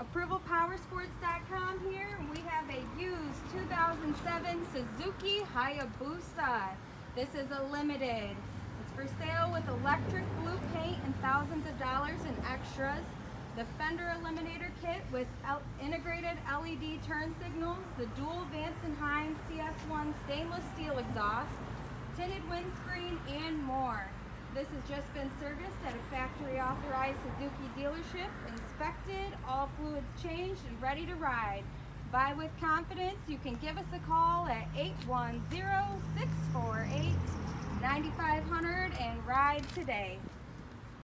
ApprovalPowersports.com here. We have a used 2007 Suzuki Hayabusa. This is a limited. It's for sale with electric blue paint and thousands of dollars in extras. The fender eliminator kit with integrated LED turn signals, the dual Vance & Hines CS1 stainless steel exhaust, tinted windscreen, and more. This has just been serviced at authorized Suzuki dealership, inspected, all fluids changed and ready to ride. Buy with confidence, you can give us a call at 810-648-9500 and ride today.